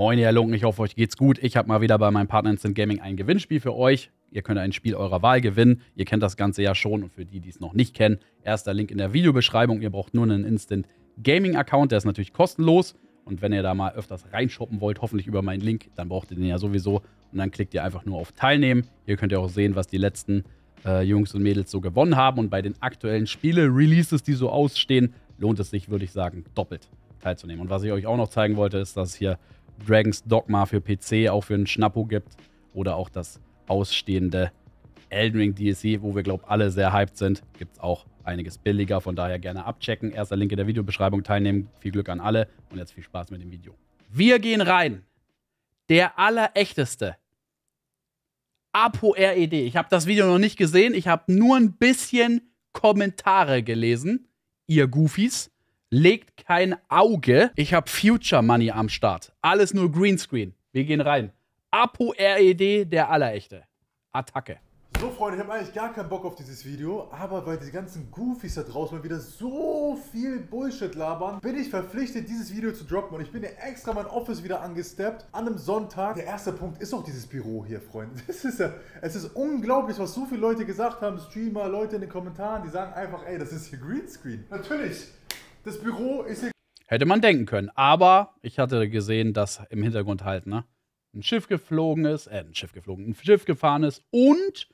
Moin, ihr Lunken, ich hoffe, euch geht's gut. Ich habe mal wieder bei meinem Partner Instant Gaming ein Gewinnspiel für euch. Ihr könnt ein Spiel eurer Wahl gewinnen. Ihr kennt das Ganze ja schon und für die, die es noch nicht kennen, erster Link in der Videobeschreibung. Ihr braucht nur einen Instant Gaming Account, der ist natürlich kostenlos. Und wenn ihr da mal öfters reinshoppen wollt, hoffentlich über meinen Link, dann braucht ihr den ja sowieso. Und dann klickt ihr einfach nur auf Teilnehmen. Hier könnt ihr auch sehen, was die letzten äh, Jungs und Mädels so gewonnen haben. Und bei den aktuellen Spiele-Releases, die so ausstehen, lohnt es sich, würde ich sagen, doppelt teilzunehmen. Und was ich euch auch noch zeigen wollte, ist, dass hier Dragons Dogma für PC auch für einen Schnappo gibt. Oder auch das ausstehende Elden Ring DLC, wo wir, glaube ich, alle sehr hyped sind. Gibt es auch einiges billiger, von daher gerne abchecken. Erster Link in der Videobeschreibung teilnehmen. Viel Glück an alle und jetzt viel Spaß mit dem Video. Wir gehen rein. Der allerechteste. Apo RED. Ich habe das Video noch nicht gesehen. Ich habe nur ein bisschen Kommentare gelesen. Ihr Goofies. Legt kein Auge. Ich habe Future Money am Start. Alles nur Greenscreen. Wir gehen rein. Apo RED, der Allerechte. Attacke. So Freunde, ich habe eigentlich gar keinen Bock auf dieses Video, aber weil die ganzen Goofies da draußen mal wieder so viel Bullshit labern, bin ich verpflichtet, dieses Video zu droppen und ich bin ja extra mein Office wieder angesteppt an einem Sonntag. Der erste Punkt ist auch dieses Büro hier, Freunde. Das ist ja, es ist unglaublich, was so viele Leute gesagt haben, Streamer, Leute in den Kommentaren, die sagen einfach, ey, das ist hier Greenscreen. Natürlich, das Büro ist hier... Hätte man denken können, aber ich hatte gesehen, dass im Hintergrund halt, ne, ein Schiff geflogen ist, äh, ein Schiff geflogen, ein Schiff gefahren ist und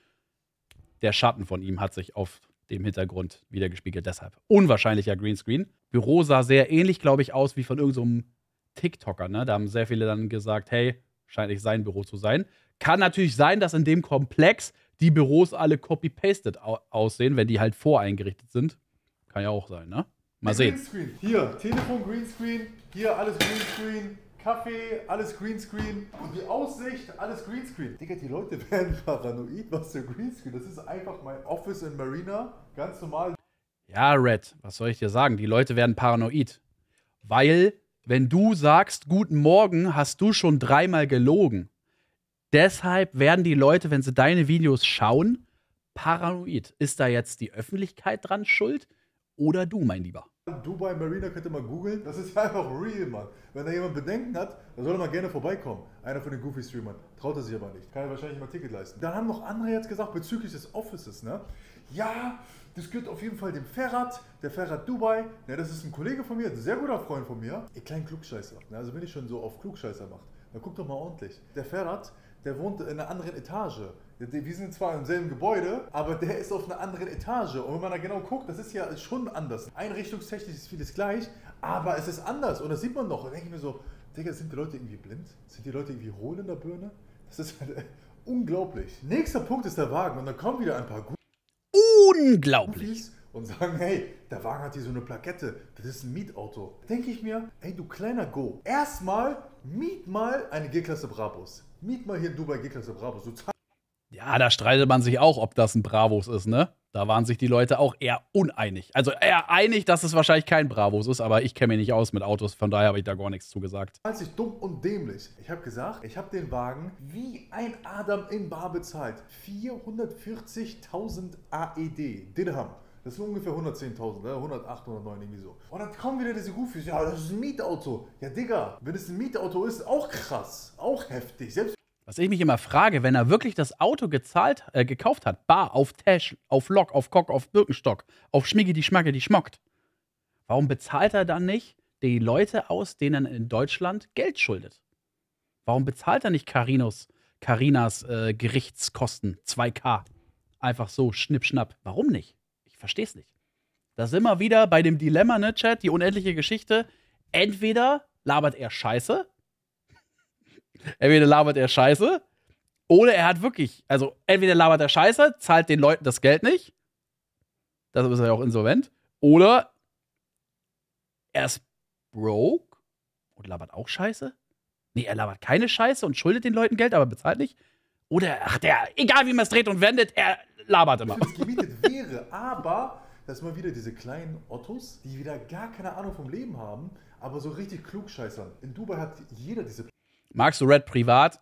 der Schatten von ihm hat sich auf dem Hintergrund wieder gespiegelt. Deshalb unwahrscheinlicher Greenscreen. Büro sah sehr ähnlich, glaube ich, aus wie von irgendeinem so TikToker. Ne? Da haben sehr viele dann gesagt, hey, scheint nicht sein Büro zu sein. Kann natürlich sein, dass in dem Komplex die Büros alle copy-pasted aussehen, wenn die halt voreingerichtet sind. Kann ja auch sein, ne? Mal sehen. Greenscreen. Hier, Telefon Greenscreen, hier alles Greenscreen, Kaffee, alles Greenscreen und die Aussicht, alles Greenscreen. Digga, die Leute werden paranoid, was für Greenscreen. Das ist einfach mein Office in Marina, ganz normal. Ja, Red, was soll ich dir sagen? Die Leute werden paranoid. Weil, wenn du sagst, guten Morgen, hast du schon dreimal gelogen. Deshalb werden die Leute, wenn sie deine Videos schauen, paranoid. Ist da jetzt die Öffentlichkeit dran schuld oder du, mein Lieber? Dubai Marina könnt ihr mal googeln. Das ist einfach real, Mann. Wenn da jemand Bedenken hat, dann soll er mal gerne vorbeikommen. Einer von den Goofy-Streamern. Traut er sich aber nicht. Kann er wahrscheinlich mal Ticket leisten. Dann haben noch andere jetzt gesagt, bezüglich des Offices, ne? Ja, das gehört auf jeden Fall dem Ferrat, der Ferrat Dubai. Ja, das ist ein Kollege von mir, ein sehr guter Freund von mir. Ihr kleinen Klugscheißer. Ne? Also wenn ich schon so auf Klugscheißer macht, dann guck doch mal ordentlich. Der Ferrat, der wohnt in einer anderen Etage. Wir sind zwar im selben Gebäude, aber der ist auf einer anderen Etage. Und wenn man da genau guckt, das ist ja schon anders. Einrichtungstechnisch ist vieles gleich, aber es ist anders. Und das sieht man doch. Da denke ich mir so, Digga, sind die Leute irgendwie blind? Sind die Leute irgendwie hohl in der Birne? Das ist halt unglaublich. Nächster Punkt ist der Wagen. Und dann kommen wieder ein paar Unglaublich. Und sagen, hey, der Wagen hat hier so eine Plakette, das ist ein Mietauto. Denke ich mir, ey, du kleiner Go, erstmal miet mal eine G-Klasse Brabus. Miet mal hier in Dubai G-Klasse Brabus. Du ja, da streitet man sich auch, ob das ein Bravos ist, ne? Da waren sich die Leute auch eher uneinig. Also eher einig, dass es wahrscheinlich kein Bravos ist, aber ich kenne mich nicht aus mit Autos, von daher habe ich da gar nichts zugesagt. Als ich dumm und dämlich. Ich habe gesagt, ich habe den Wagen wie ein Adam in Bar bezahlt. 440.000 AED, Dirham. Das sind ungefähr 110.000, ne? 108, 109, irgendwie so. Und dann kommen wieder diese Rufis, ja, das ist ein Mietauto. Ja, Digga, wenn es ein Mietauto ist, auch krass, auch heftig. Selbst was ich mich immer frage, wenn er wirklich das Auto gezahlt, äh, gekauft hat, bar, auf Tash, auf Lok, auf Kock, auf Birkenstock, auf Schmiggi, die Schmacke, die schmockt, warum bezahlt er dann nicht die Leute aus, denen er in Deutschland Geld schuldet? Warum bezahlt er nicht Carinos, Carinas äh, Gerichtskosten 2K? Einfach so, schnipp, schnapp. Warum nicht? Ich verstehe es nicht. Da sind wir wieder bei dem Dilemma, ne, Chat, die unendliche Geschichte. Entweder labert er Scheiße Entweder labert er Scheiße oder er hat wirklich, also entweder labert er Scheiße, zahlt den Leuten das Geld nicht, deshalb ist er ja auch insolvent, oder er ist broke und labert auch Scheiße. Nee, er labert keine Scheiße und schuldet den Leuten Geld, aber bezahlt nicht. Oder, ach, der, egal wie man es dreht und wendet, er labert immer. Wenn es gemietet wäre, aber das sind mal wieder diese kleinen Ottos, die wieder gar keine Ahnung vom Leben haben, aber so richtig klugscheißern. In Dubai hat jeder diese magst du Red privat?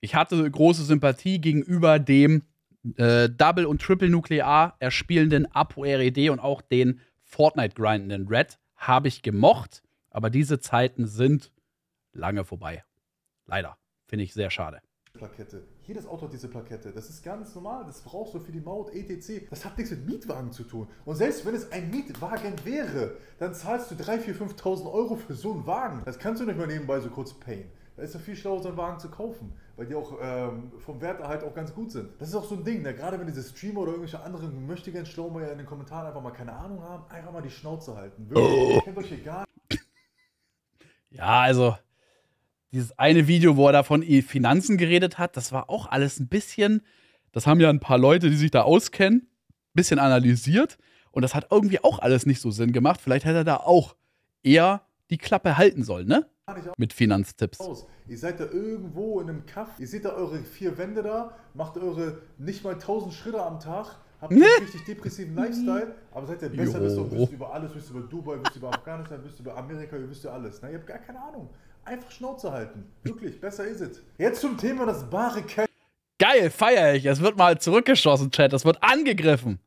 Ich hatte große Sympathie gegenüber dem äh, Double- und Triple-Nuklear erspielenden Apo RED und auch den Fortnite-grindenden Red. Habe ich gemocht, aber diese Zeiten sind lange vorbei. Leider. Finde ich sehr schade. Plakette. Jedes Auto hat diese Plakette. Das ist ganz normal. Das brauchst du für die Maut, etc. Das hat nichts mit Mietwagen zu tun. Und selbst wenn es ein Mietwagen wäre, dann zahlst du 3.000, 4.000, 5.000 Euro für so einen Wagen. Das kannst du nicht mal nebenbei so kurz payen. Da ist doch viel schlauer, so einen Wagen zu kaufen, weil die auch ähm, vom Wert halt auch ganz gut sind. Das ist auch so ein Ding, ne? gerade wenn diese Streamer oder irgendwelche anderen möchtigen Schlaumer in den Kommentaren einfach mal keine Ahnung haben, einfach mal die Schnauze halten. Wirklich, oh. kennt euch egal. Ja, also dieses eine Video, wo er da von Finanzen geredet hat, das war auch alles ein bisschen, das haben ja ein paar Leute, die sich da auskennen, ein bisschen analysiert und das hat irgendwie auch alles nicht so Sinn gemacht. Vielleicht hätte er da auch eher die Klappe halten sollen, ne? Mit Finanztipps. Aus. Ihr seid da irgendwo in einem Kaff, ihr seht da eure vier Wände da, macht eure nicht mal 1000 Schritte am Tag, habt einen richtig depressiven Lifestyle, aber seid ihr besser, wisst, ihr, wisst über alles, wisst über Dubai, wisst über Afghanistan, wisst über Amerika, ihr wisst ja alles. Ne? Ihr habt gar keine Ahnung. Einfach Schnauze halten. Wirklich, besser ist es. Jetzt zum Thema das bare Cash. Geil, feier ich. Es wird mal zurückgeschossen, Chat. Es wird angegriffen.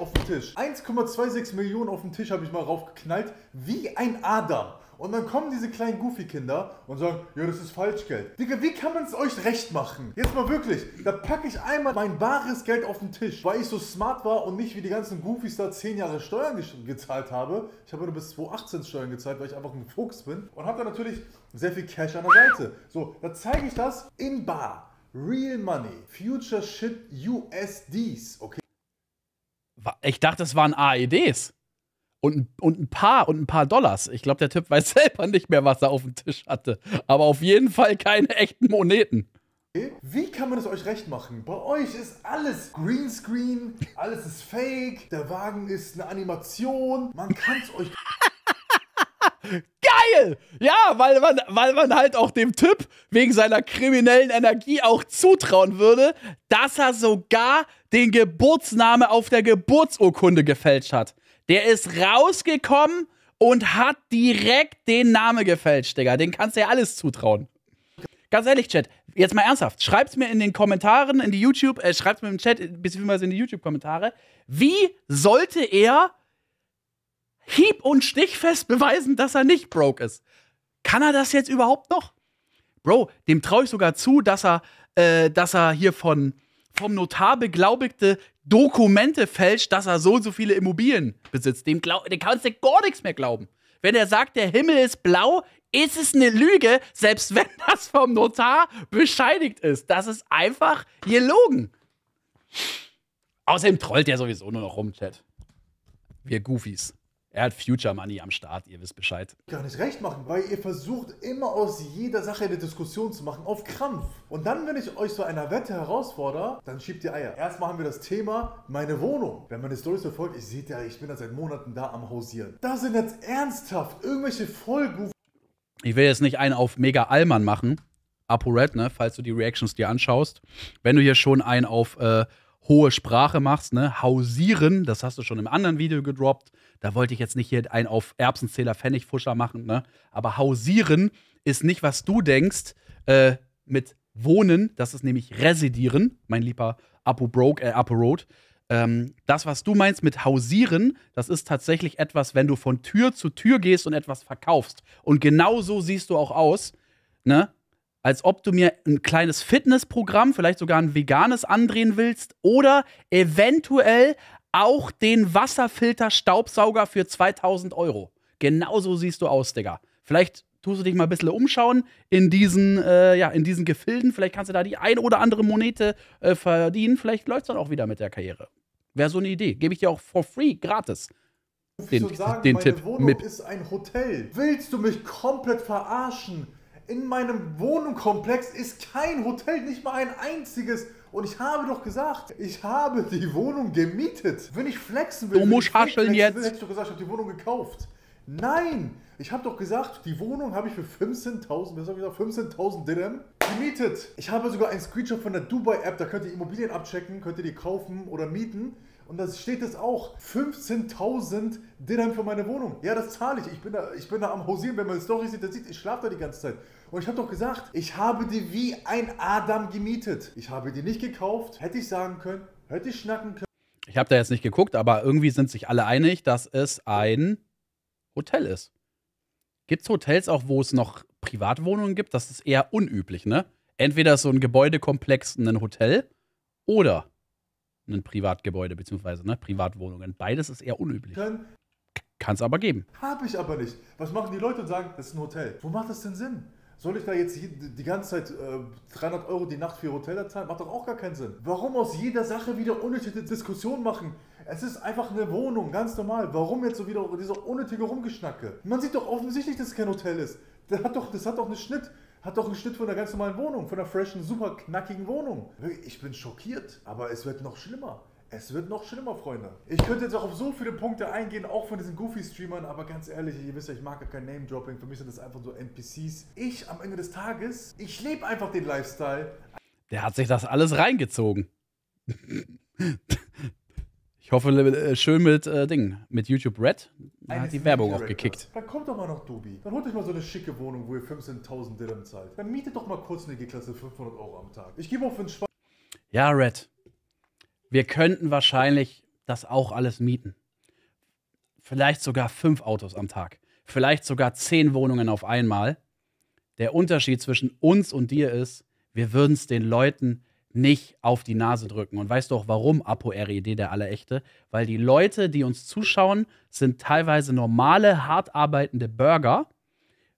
Auf den Tisch. 1,26 Millionen auf den Tisch habe ich mal raufgeknallt. Wie ein Adam. Und dann kommen diese kleinen Goofy-Kinder und sagen, ja, das ist Falschgeld. Digga, wie kann man es euch recht machen? Jetzt mal wirklich, da packe ich einmal mein bares Geld auf den Tisch, weil ich so smart war und nicht wie die ganzen Goofies da 10 Jahre Steuern ge gezahlt habe. Ich habe nur bis 2018 Steuern gezahlt, weil ich einfach ein Fuchs bin. Und habe da natürlich sehr viel Cash an der Seite. So, da zeige ich das in bar. Real Money, Future Shit USDs, okay? Ich dachte, das waren AEDs. Und, und ein paar und ein paar Dollars. Ich glaube, der Typ weiß selber nicht mehr, was er auf dem Tisch hatte. Aber auf jeden Fall keine echten Moneten. Wie kann man es euch recht machen? Bei euch ist alles Greenscreen, alles ist fake, der Wagen ist eine Animation, man kann es euch. Geil! Ja, weil man, weil man halt auch dem Typ wegen seiner kriminellen Energie auch zutrauen würde, dass er sogar den Geburtsname auf der Geburtsurkunde gefälscht hat. Der ist rausgekommen und hat direkt den Namen gefälscht, Digga. Den kannst du ja alles zutrauen. Ganz ehrlich, Chat, jetzt mal ernsthaft. Schreibt's mir in den Kommentaren, in die YouTube, äh, schreibt's mir im Chat, beziehungsweise in die YouTube-Kommentare. Wie sollte er hieb- und stichfest beweisen, dass er nicht broke ist? Kann er das jetzt überhaupt noch? Bro, dem traue ich sogar zu, dass er, äh, dass er hier von, vom Notar beglaubigte Dokumente fälscht, dass er so und so viele Immobilien besitzt. Dem, glaub, dem kannst du gar nichts mehr glauben. Wenn er sagt, der Himmel ist blau, ist es eine Lüge, selbst wenn das vom Notar bescheinigt ist. Das ist einfach gelogen. Außerdem trollt er sowieso nur noch rum, Chat. Wir Goofies. Er hat Future Money am Start, ihr wisst Bescheid. Gar nicht recht machen, weil ihr versucht immer aus jeder Sache eine Diskussion zu machen, auf Krampf. Und dann, wenn ich euch so einer Wette herausfordere, dann schiebt ihr Eier. Erstmal haben wir das Thema meine Wohnung. Wenn meine Stories verfolgt, ich seht ja, ich bin da seit Monaten da am Hausieren. Da sind jetzt ernsthaft irgendwelche Vollgoof. Ich will jetzt nicht einen auf Mega Allmann machen. ApoRed, ne, falls du die Reactions dir anschaust. Wenn du hier schon einen auf äh, hohe Sprache machst, ne? Hausieren, das hast du schon im anderen Video gedroppt. Da wollte ich jetzt nicht hier einen auf Erbsenzähler Pfennigfuscher machen, ne? Aber Hausieren ist nicht, was du denkst, äh, mit Wohnen, das ist nämlich Residieren, mein lieber Apo Broke, äh, Apo Road. Ähm, das, was du meinst mit Hausieren, das ist tatsächlich etwas, wenn du von Tür zu Tür gehst und etwas verkaufst. Und genau so siehst du auch aus, ne? Als ob du mir ein kleines Fitnessprogramm, vielleicht sogar ein veganes andrehen willst oder eventuell auch den Wasserfilter-Staubsauger für 2000 Euro. Genauso siehst du aus, Digga. Vielleicht tust du dich mal ein bisschen umschauen in diesen, äh, ja, in diesen Gefilden. Vielleicht kannst du da die ein oder andere Monete äh, verdienen. Vielleicht läuft es dann auch wieder mit der Karriere. Wäre so eine Idee. Gebe ich dir auch for free, gratis. Den, sagen, den meine Tipp Wohnung mit. ist ein Hotel. Willst du mich komplett verarschen? In meinem Wohnungskomplex ist kein Hotel, nicht mal ein einziges. Und ich habe doch gesagt, ich habe die Wohnung gemietet. Wenn ich flexen will, du musst hascheln jetzt. Will, hätte ich doch gesagt, ich habe die Wohnung gekauft. Nein, ich habe doch gesagt, die Wohnung habe ich für 15.000, was habe ich gesagt, 15.000 Dirham gemietet. Ich habe sogar einen Screenshot von der Dubai-App, da könnt ihr Immobilien abchecken, könnt ihr die kaufen oder mieten. Und da steht es auch, 15.000 Dirham für meine Wohnung. Ja, das zahle ich. Ich bin da, ich bin da am Hausieren, wenn man Story sieht, dann sieht, ich schlafe da die ganze Zeit. Und ich habe doch gesagt, ich habe die wie ein Adam gemietet. Ich habe die nicht gekauft. Hätte ich sagen können, hätte ich schnacken können. Ich habe da jetzt nicht geguckt, aber irgendwie sind sich alle einig, dass es ein Hotel ist. Gibt es Hotels auch, wo es noch Privatwohnungen gibt, das ist eher unüblich, ne? Entweder ist so ein Gebäudekomplex ein Hotel oder ein Privatgebäude, beziehungsweise ne, Privatwohnungen. Beides ist eher unüblich. können. Kann es aber geben. Habe ich aber nicht. Was machen die Leute und sagen, das ist ein Hotel? Wo macht das denn Sinn? Soll ich da jetzt die ganze Zeit äh, 300 Euro die Nacht für Hotel zahlen? Macht doch auch gar keinen Sinn. Warum aus jeder Sache wieder unnötige Diskussionen machen? Es ist einfach eine Wohnung, ganz normal. Warum jetzt so wieder dieser unnötige Rumgeschnacke? Man sieht doch offensichtlich, dass es kein Hotel ist. Das hat doch, das hat doch einen Schnitt. Hat doch einen Schnitt von einer ganz normalen Wohnung, von einer freshen, super knackigen Wohnung. Ich bin schockiert, aber es wird noch schlimmer. Es wird noch schlimmer, Freunde. Ich könnte jetzt auch auf so viele Punkte eingehen, auch von diesen Goofy-Streamern, aber ganz ehrlich, ihr wisst ja, ich mag ja kein Name-Dropping. Für mich sind das einfach so NPCs. Ich am Ende des Tages, ich lebe einfach den Lifestyle. Der hat sich das alles reingezogen. Ich hoffe, äh, schön mit äh, Ding, mit YouTube Red. Da hat die Werbung auch gekickt. Dann kommt doch mal noch Dubi. Dann holt euch mal so eine schicke Wohnung, wo ihr 15.000 Dirham zahlt. Dann mietet doch mal kurz eine G-Klasse 500 Euro am Tag. Ich gebe auch für einen Spaß. Ja, Red. Wir könnten wahrscheinlich das auch alles mieten. Vielleicht sogar fünf Autos am Tag. Vielleicht sogar zehn Wohnungen auf einmal. Der Unterschied zwischen uns und dir ist, wir würden es den Leuten nicht auf die Nase drücken. Und weißt du auch warum, Apo RED, der Allerechte? Weil die Leute, die uns zuschauen, sind teilweise normale, hart arbeitende Bürger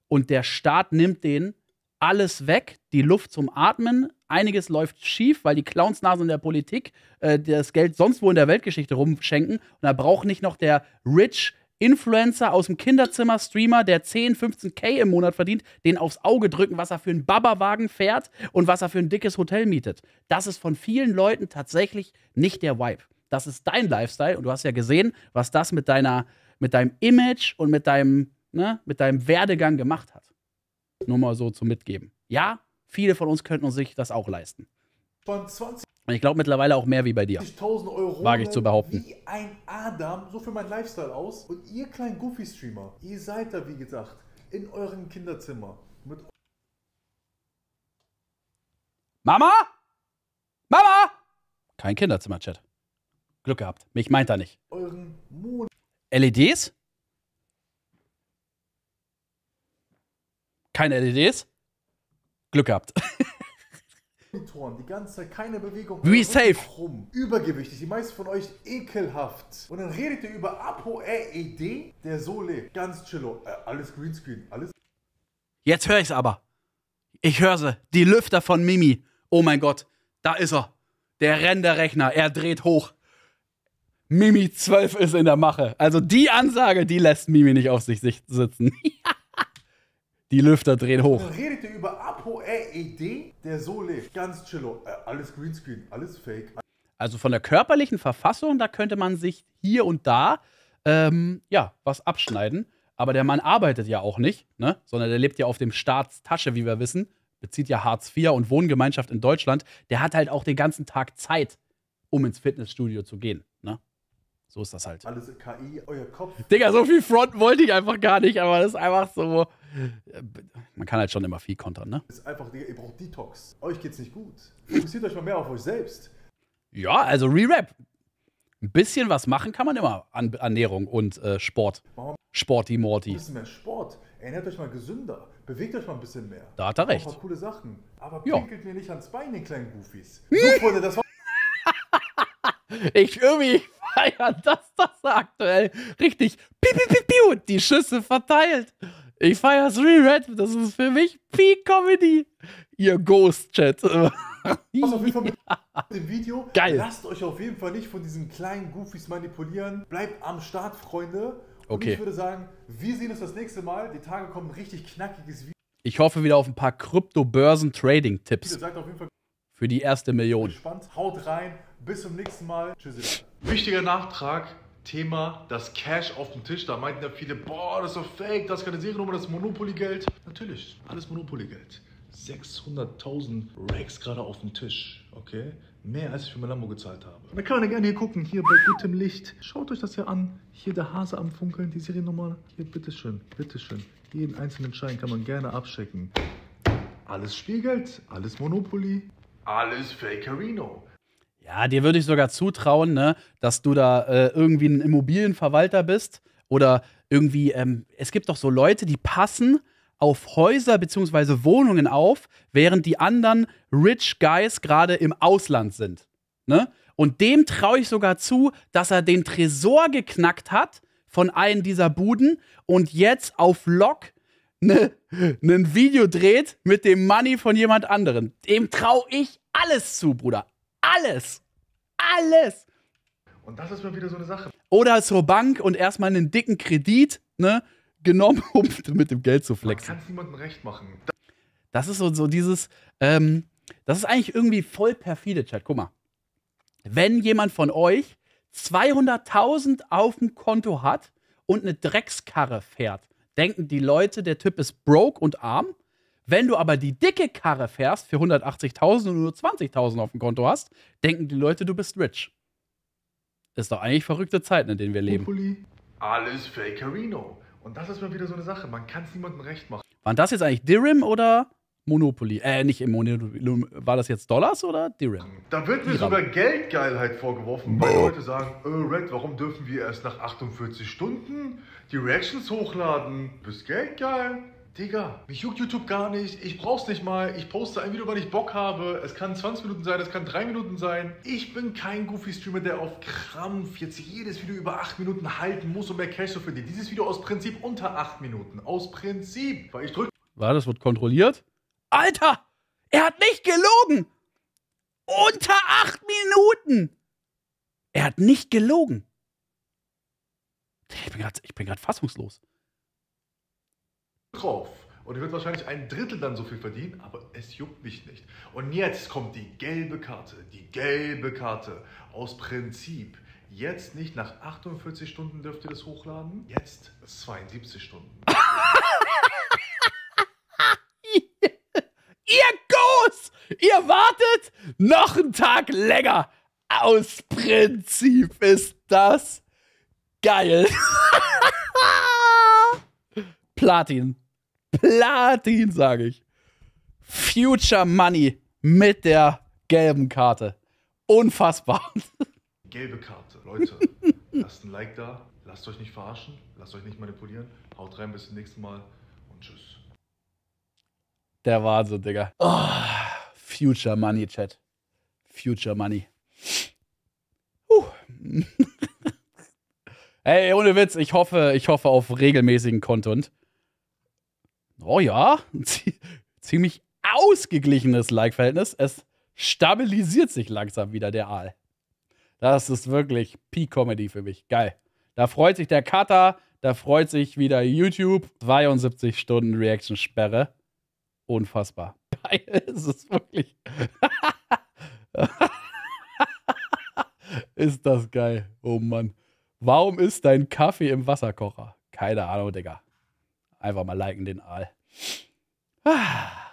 und der Staat nimmt denen alles weg, die Luft zum Atmen. Einiges läuft schief, weil die Clownsnasen in der Politik äh, das Geld sonst wo in der Weltgeschichte rumschenken. Und da braucht nicht noch der Rich Influencer aus dem Kinderzimmer, Streamer, der 10, 15k im Monat verdient, den aufs Auge drücken, was er für einen Babawagen fährt und was er für ein dickes Hotel mietet. Das ist von vielen Leuten tatsächlich nicht der Vibe. Das ist dein Lifestyle und du hast ja gesehen, was das mit deiner, mit deinem Image und mit deinem, ne, mit deinem Werdegang gemacht hat. Nur mal so zum Mitgeben. Ja, viele von uns könnten sich das auch leisten. Von 20 Und ich glaube mittlerweile auch mehr wie bei dir. 50.000 Euro Wage ich zu behaupten. wie ein Adam, so für mein Lifestyle aus. Und ihr kleinen Goofy-Streamer, ihr seid da, wie gesagt, in eurem Kinderzimmer mit Mama? Mama? Kein Kinderzimmer-Chat. Glück gehabt. Mich meint er nicht. euren Monitoren, LEDs? Keine LEDs? Glück gehabt. die ganze Zeit keine Bewegung. Wie safe. Rum. Übergewichtig, die meisten von euch ekelhaft. Und dann redet ihr über Apo RED, der so lebt. Ganz chillo. Äh, alles Greenscreen, alles Jetzt höre ich's aber. Ich höre sie. Die Lüfter von Mimi. Oh mein Gott. Da ist er. Der Renderrechner. Er dreht hoch. Mimi 12 ist in der Mache. Also die Ansage, die lässt Mimi nicht auf sich sitzen. die Lüfter drehen hoch. Dann redet ihr über Apo RED, der so lebt. Ganz chillo. Äh, alles Greenscreen, alles Fake. Also von der körperlichen Verfassung, da könnte man sich hier und da ähm, ja was abschneiden. Aber der Mann arbeitet ja auch nicht, ne? sondern der lebt ja auf dem Staatstasche, wie wir wissen. Bezieht ja Hartz IV und Wohngemeinschaft in Deutschland. Der hat halt auch den ganzen Tag Zeit, um ins Fitnessstudio zu gehen. So ist das halt. Alles KI, euer Kopf. Digga, so viel Front wollte ich einfach gar nicht, aber das ist einfach so. Man kann halt schon immer viel kontern, ne? ist einfach, Digga, ihr braucht Detox. Euch geht's nicht gut. Fokussiert euch mal mehr auf euch selbst. Ja, also Re-Rap. Ein bisschen was machen kann man immer an Ernährung und äh, Sport. Warum? Sporty Ein Morty. bisschen mehr Sport. Ernährt euch mal gesünder. Bewegt euch mal ein bisschen mehr. Da hat er recht. Ein paar coole Sachen. Aber pinkelt mir nicht ans Bein, den kleinen Goofies. So, Freunde, das war Ich irgendwie feier das, das aktuell richtig piu, piu, piu, piu, die Schüsse verteilt. Ich feier's Re-Red, das ist für mich Peak Comedy. Ihr Ghost-Chat. war's auf jeden Fall mit dem Video. Geil. Lasst euch auf jeden Fall nicht von diesen kleinen Goofies manipulieren. Bleibt am Start, Freunde. Und Okay. ich würde sagen, wir sehen uns das nächste Mal. Die Tage kommen richtig knackiges Video. Ich hoffe wieder auf ein paar Krypto-Börsen-Trading-Tipps Sagt auf jeden Fall für die erste Million. gespannt. Haut rein. Bis zum nächsten Mal. Tschüss. Wichtiger Nachtrag. Thema das Cash auf dem Tisch. Da meinten ja viele, boah, das ist doch fake, das ist keine Seriennummer, das ist Monopoly-Geld. Natürlich, alles Monopoly-Geld. 600.000 Racks gerade auf dem Tisch, okay? Mehr als ich für mein Lambo gezahlt habe. Dann kann man ja gerne hier gucken, hier bei gutem Licht. Schaut euch das hier an. Hier der Hase am Funkeln, die Seriennummer. Hier, bitteschön, bitteschön. Jeden einzelnen Schein kann man gerne abchecken. Alles Spielgeld, alles Monopoly, alles Fakerino. Ja, dir würde ich sogar zutrauen, ne, dass du da äh, irgendwie ein Immobilienverwalter bist oder irgendwie, ähm, es gibt doch so Leute, die passen auf Häuser bzw. Wohnungen auf, während die anderen Rich Guys gerade im Ausland sind. Ne? Und dem traue ich sogar zu, dass er den Tresor geknackt hat von einem dieser Buden und jetzt auf Lock ne, ein Video dreht mit dem Money von jemand anderem. Dem traue ich alles zu, Bruder. Alles. Alles. Und das ist mal wieder so eine Sache. Oder zur Bank und erstmal einen dicken Kredit, ne, genommen, um mit dem Geld zu Man flexen. kann es niemandem recht machen. Das ist so, so dieses, ähm, das ist eigentlich irgendwie voll perfide, Chat. Guck mal. Wenn jemand von euch 200.000 auf dem Konto hat und eine Dreckskarre fährt, denken die Leute, der Typ ist broke und arm. Wenn du aber die dicke Karre fährst für 180.000 und nur 20.000 auf dem Konto hast, denken die Leute, du bist rich. Ist doch eigentlich verrückte Zeiten, in denen wir leben. Monopoly, alles Fakerino. Und das ist mal wieder so eine Sache. Man kann es niemandem recht machen. Waren das jetzt eigentlich Dirham oder Monopoly? Äh, nicht im Monopoly. War das jetzt Dollars oder Dirham? Da wird mir sogar Geldgeilheit vorgeworfen, weil Leute sagen, äh, Red, warum dürfen wir erst nach 48 Stunden die Reactions hochladen? Du bist geldgeil. Digga, mich juckt YouTube gar nicht. Ich brauch's nicht mal. Ich poste ein Video, wann ich Bock habe. Es kann 20 Minuten sein, es kann 3 Minuten sein. Ich bin kein Goofy-Streamer, der auf Krampf jetzt jedes Video über 8 Minuten halten muss, um mehr Cash zu verdienen. Dieses Video aus Prinzip unter 8 Minuten. Aus Prinzip. Weil ich drücke War das wird kontrolliert? Alter! Er hat nicht gelogen! Unter acht Minuten! Er hat nicht gelogen. Ich bin gerade fassungslos. Drauf. Und ich wird wahrscheinlich ein Drittel dann so viel verdienen, aber es juckt mich nicht. Und jetzt kommt die gelbe Karte, die gelbe Karte aus Prinzip. Jetzt nicht nach 48 Stunden dürft ihr das hochladen, jetzt 72 Stunden. Ihr Goes! Ihr wartet noch einen Tag länger. Aus Prinzip ist das geil. Platin. Platin, sage ich. Future Money mit der gelben Karte. Unfassbar. Gelbe Karte. Leute, lasst ein Like da, lasst euch nicht verarschen, lasst euch nicht manipulieren. Haut rein, bis zum nächsten Mal und tschüss. Der Wahnsinn, Digga. Oh, Future Money, Chat. Future Money. Huh. Ey, ohne Witz, ich hoffe, ich hoffe auf regelmäßigen Content. Oh ja, zie- ziemlich ausgeglichenes Like-Verhältnis. Es stabilisiert sich langsam wieder, der Aal. Das ist wirklich Peak-Comedy für mich. Geil. Da freut sich der Cutter, da freut sich wieder YouTube. 72 Stunden Reaction-Sperre. Unfassbar. Geil ist es wirklich. ist das geil. Oh Mann. Warum ist dein Kaffee im Wasserkocher? Keine Ahnung, Digga. Einfach mal liken den Aal. Ah.